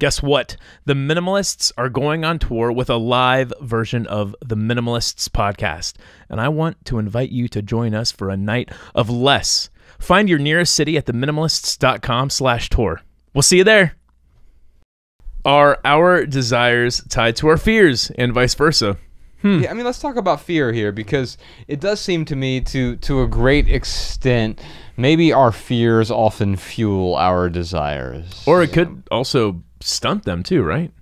Guess what? The Minimalists are going on tour with a live version of the Minimalists podcast, and I want to invite you to join us for a night of less. Find your nearest city at theminimalists.com/tour. We'll see you there. Are our desires tied to our fears and vice versa? Hmm. Yeah, I mean, let's talk about fear here because it does seem to me to to a great extent maybe our fears often fuel our desires. Or it could also stunt them too, right?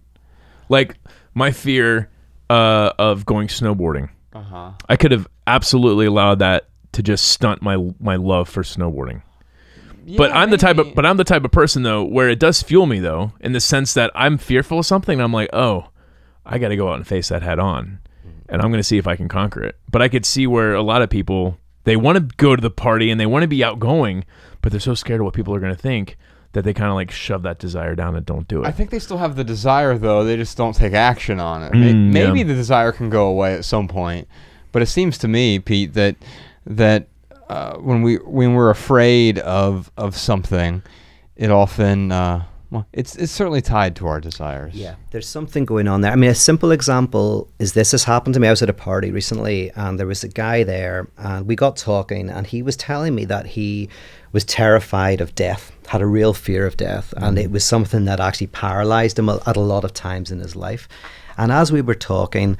Like my fear uh, of going snowboarding. uh-huh. I could have absolutely allowed that to just stunt my my love for snowboarding. but I'm the type of but I'm the type of person though where it does fuel me though in the sense that I'm fearful of something and I'm like, "Oh, I got to go out and face that head on." And I'm going to see if I can conquer it. But I could see where a lot of people they want to go to the party and they want to be outgoing, but they're so scared of what people are going to think that they kind of like shove that desire down and don't do it. I think they still have the desire though. They just don't take action on it. Mm, yeah. Maybe the desire can go away at some point, but it seems to me, Pete, that that uh, when we when we're afraid of of something, it often uh, well, it's it's certainly tied to our desires. Yeah, there's something going on there. I mean, a simple example is this has happened to me. I was at a party recently, and there was a guy there, and we got talking, and he was telling me that he was terrified of death, had a real fear of death, and it was something that actually paralyzed him at a lot of times in his life. And as we were talking,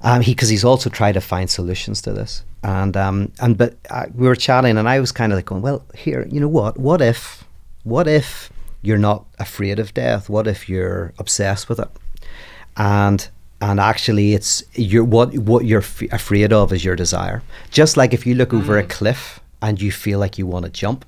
um, he because he's also tried to find solutions to this, and um, and but uh, we were chatting, and I was kind of like going, well, here, you know what? What if, what if you're not afraid of death? What if you're obsessed with it? And and actually, it's you're what what you're f- afraid of is your desire. Just like if you look over a mm. cliff and you feel like you want to jump,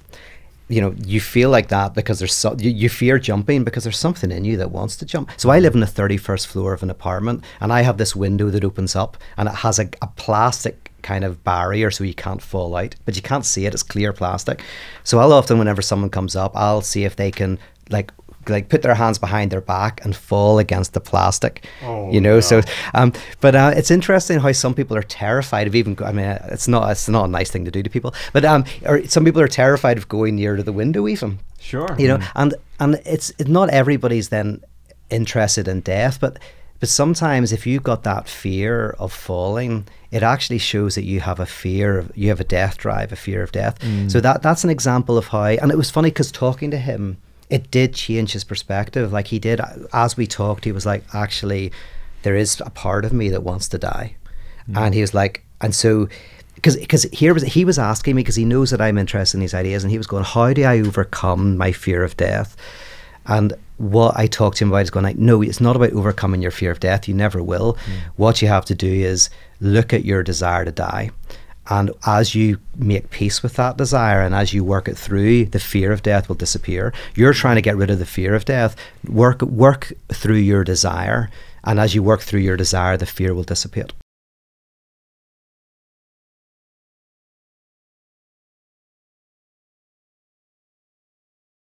you know you feel like that because there's so, you, you fear jumping because there's something in you that wants to jump. So i live on the 31st floor of an apartment and i have this window that opens up and it has a, a plastic kind of barrier so you can't fall out but you can't see it. It's clear plastic. So i'll often whenever someone comes up i'll see if they can like like put their hands behind their back and fall against the plastic Oh, you know so um, but uh, it's interesting how some people are terrified of even. go- I mean, it's not it's not a nice thing to do to people, but um, or some people are terrified of going near to the window even. Sure. You know, and and it's it, not everybody's then interested in death, but but sometimes if you've got that fear of falling, it actually shows that you have a fear of you have a death drive, a fear of death. So that that's an example of how. And it was funny because talking to him, it did change his perspective. Like he did as we talked, he was like, actually, there is a part of me that wants to die, mm. and he was like, and so because because here was he was asking me because he knows that I'm interested in these ideas, and he was going, "How do I overcome my fear of death?" And what I talked to him about is going like, "No, it's not about overcoming your fear of death. You never will. Mm. What you have to do is look at your desire to die." And as you make peace with that desire and as you work it through, the fear of death will disappear. You're trying to get rid of the fear of death. Work work through your desire, and as you work through your desire, the fear will dissipate.